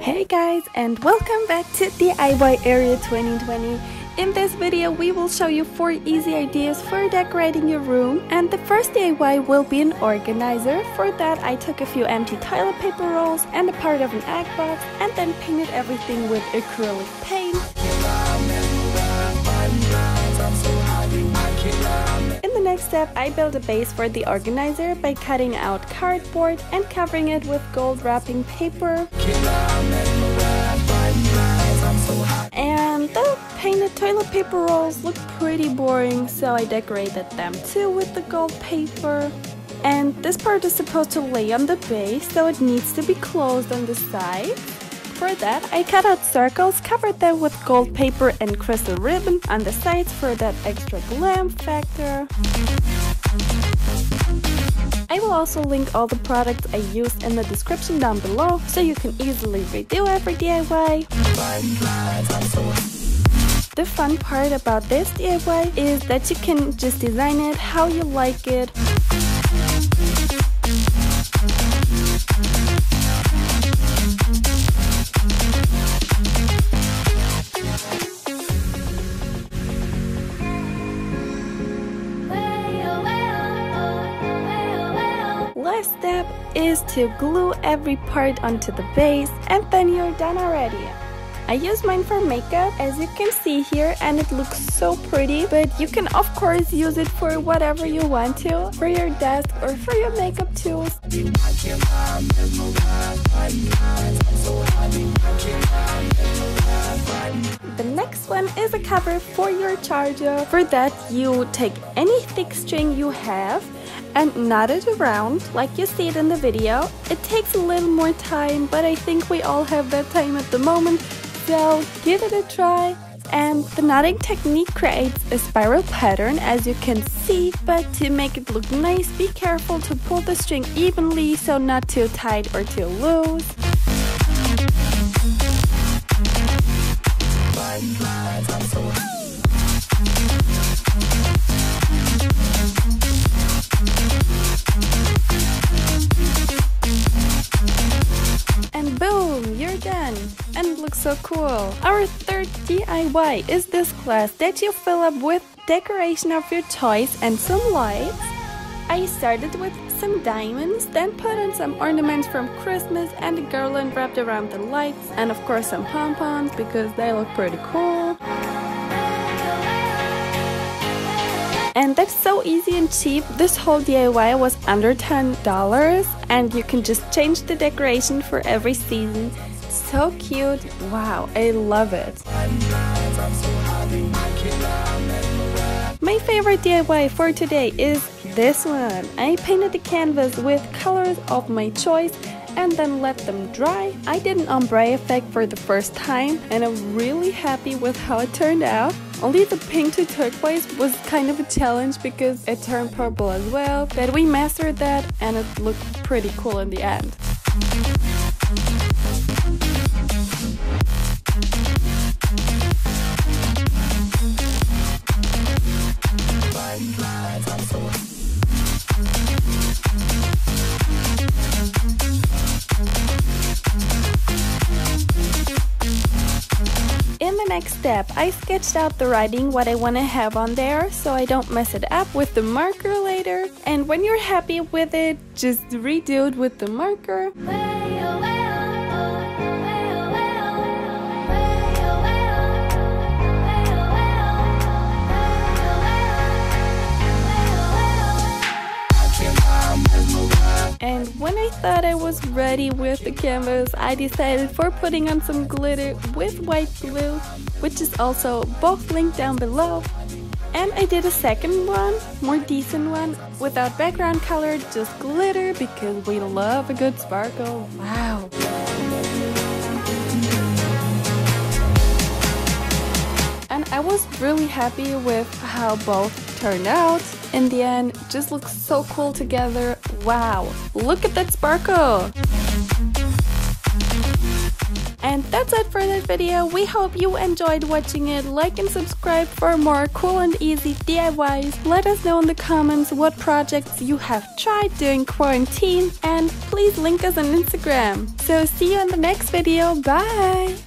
Hey guys and welcome back to the DIY Area 2020. In this video we will show you 4 easy ideas for decorating your room and the first DIY will be an organizer. For that I took a few empty toilet paper rolls and a part of an egg box and then painted everything with acrylic paint. Next step, I built a base for the organizer by cutting out cardboard and covering it with gold wrapping paper. And the painted toilet paper rolls look pretty boring, so I decorated them too with the gold paper. And this part is supposed to lay on the base, so it needs to be closed on the side. For that, I cut out circles, covered them with gold paper and crystal ribbon on the sides for that extra glam factor. I will also link all the products I used in the description down below, so you can easily redo every DIY. The fun part about this DIY is that you can just design it how you like it. Last step is to glue every part onto the base and then you're done already. I use mine for makeup as you can see here and it looks so pretty but you can of course use it for whatever you want to for your desk or for your makeup tools. The next one is a cover for your charger. For that you take any thick string you have and knot it around like you see it in the video. It takes a little more time but I think we all have that time at the moment so give it a try. And the knotting technique creates a spiral pattern as you can see, but to make it look nice, be careful to pull the string evenly so not too tight or too loose. And it looks so cool. Our third DIY is this glass that you fill up with decoration of your toys and some lights. I started with some diamonds, then put in some ornaments from Christmas and a garland wrapped around the lights, and of course some pom-poms because they look pretty cool. And that's so easy and cheap. This whole DIY was under $10 and you can just change the decoration for every season so cute. Wow, I love it. My favorite DIY for today is this one. I painted the canvas with colors of my choice and then let them dry. I did an ombre effect for the first time and I'm really happy with how it turned out. Only the pink to turquoise was kind of a challenge because it turned purple as well, but we mastered that and it looked pretty cool in the end. Next step, I sketched out the writing what I want to have on there so I don't mess it up with the marker later. And when you're happy with it, just redo it with the marker. Thought I was ready with the canvas, I decided for putting on some glitter with white glue, which is also both linked down below. And I did a second one, more decent one, without background color, just glitter because we love a good sparkle. Wow. And I was really happy with how both turned out in the end just looks so cool together. Wow, look at that sparkle! And that's it for that video. We hope you enjoyed watching it. Like and subscribe for more cool and easy DIYs. Let us know in the comments what projects you have tried during quarantine and please link us on Instagram. So see you in the next video. Bye!